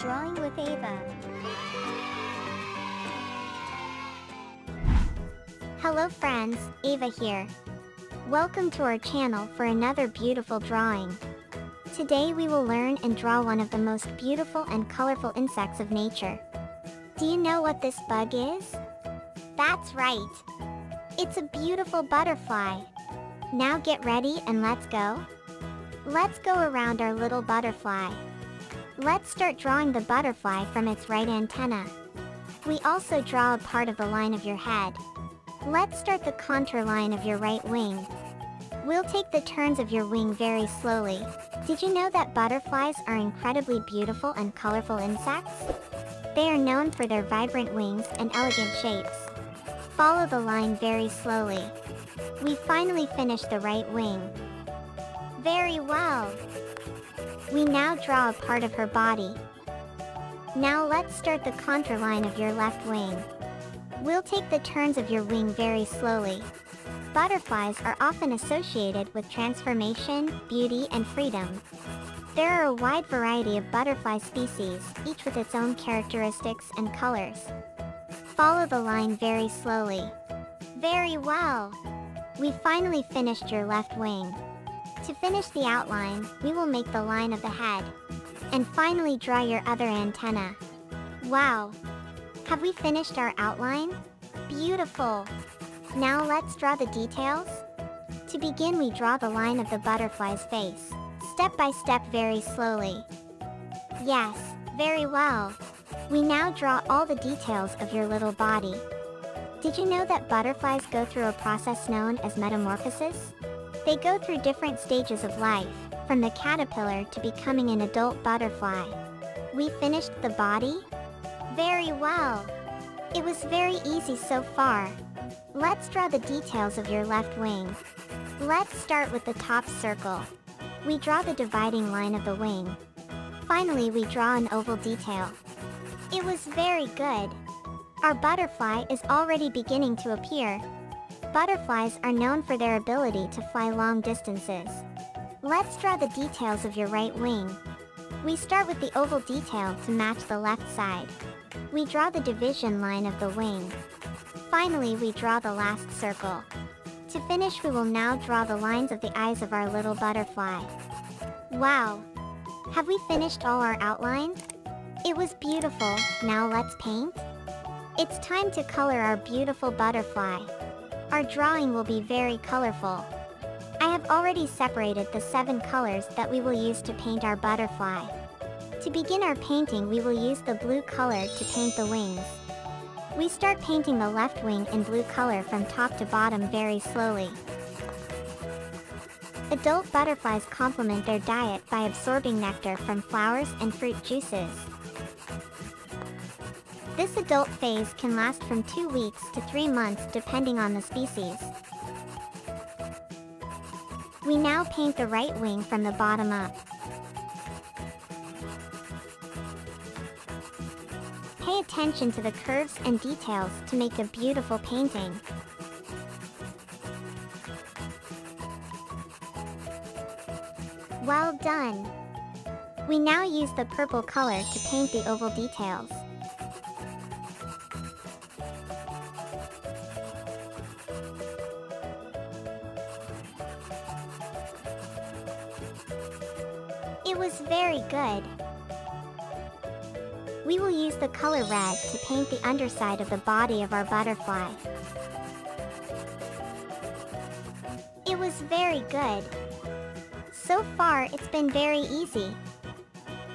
Drawing with Ava. Hello friends, Ava here. Welcome to our channel for another beautiful drawing. Today we will learn and draw one of the most beautiful and colorful insects of nature. Do you know what this bug is? That's right. It's a beautiful butterfly. Now get ready and let's go. Let's go around our little butterfly. Let's start drawing the butterfly from its right antenna. We also draw a part of the line of your head. Let's start the contour line of your right wing. We'll take the turns of your wing very slowly. Did you know that butterflies are incredibly beautiful and colorful insects? They are known for their vibrant wings and elegant shapes. Follow the line very slowly. We finally finished the right wing. Very well. We now draw a part of her body. Now let's start the contour line of your left wing. We'll take the turns of your wing very slowly. Butterflies are often associated with transformation, beauty, and freedom. There are a wide variety of butterfly species, each with its own characteristics and colors. Follow the line very slowly. Very well! We finally finished your left wing. To finish the outline, we will make the line of the head. And finally draw your other antenna. Wow! Have we finished our outline? Beautiful! Now let's draw the details. To begin we draw the line of the butterfly's face, step by step very slowly. Yes, very well. We now draw all the details of your little body. Did you know that butterflies go through a process known as metamorphosis? They go through different stages of life, from the caterpillar to becoming an adult butterfly. We finished the body? Very well. It was very easy so far. Let's draw the details of your left wing. Let's start with the top circle. We draw the dividing line of the wing. Finally we draw an oval detail. It was very good. Our butterfly is already beginning to appear. Butterflies are known for their ability to fly long distances. Let's draw the details of your right wing. We start with the oval detail to match the left side. We draw the division line of the wing. Finally, we draw the last circle. To finish, we will now draw the lines of the eyes of our little butterfly. Wow! Have we finished all our outline? It was beautiful, now let's paint? It's time to color our beautiful butterfly. Our drawing will be very colorful. I have already separated the seven colors that we will use to paint our butterfly. To begin our painting we will use the blue color to paint the wings. We start painting the left wing in blue color from top to bottom very slowly. Adult butterflies complement their diet by absorbing nectar from flowers and fruit juices. This adult phase can last from 2 weeks to 3 months depending on the species. We now paint the right wing from the bottom up. Pay attention to the curves and details to make a beautiful painting. Well done! We now use the purple color to paint the oval details. Was very good. We will use the color red to paint the underside of the body of our butterfly. It was very good. So far, it's been very easy.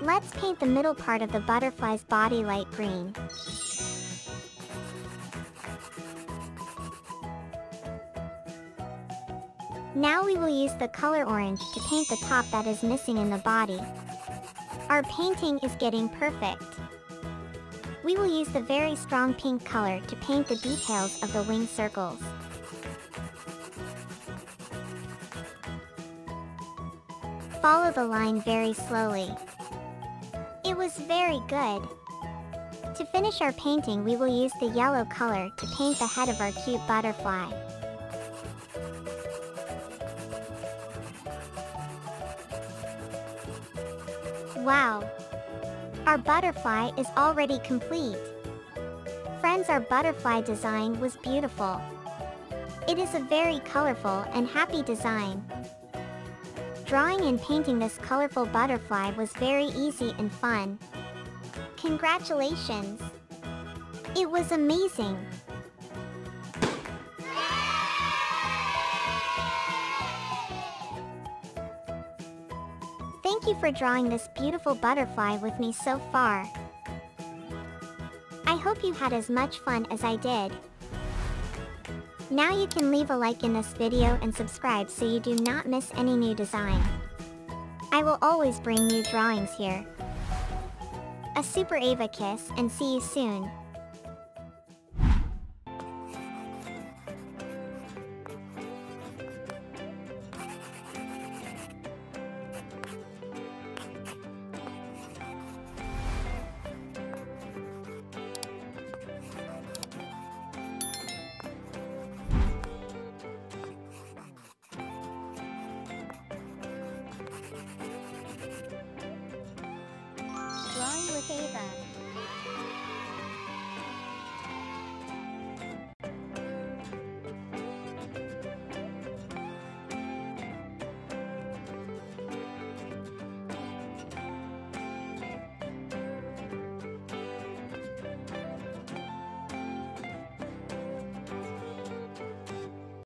Let's paint the middle part of the butterfly's body light green. Now we will use the color orange to paint the top that is missing in the body. Our painting is getting perfect. We will use the very strong pink color to paint the details of the wing circles. Follow the line very slowly. It was very good. To finish our painting we will use the yellow color to paint the head of our cute butterfly. Wow! Our butterfly is already complete. Friends our butterfly design was beautiful. It is a very colorful and happy design. Drawing and painting this colorful butterfly was very easy and fun. Congratulations! It was amazing! Thank you for drawing this beautiful butterfly with me so far. I hope you had as much fun as I did. Now you can leave a like in this video and subscribe so you do not miss any new design. I will always bring new drawings here. A Super Ava kiss and see you soon.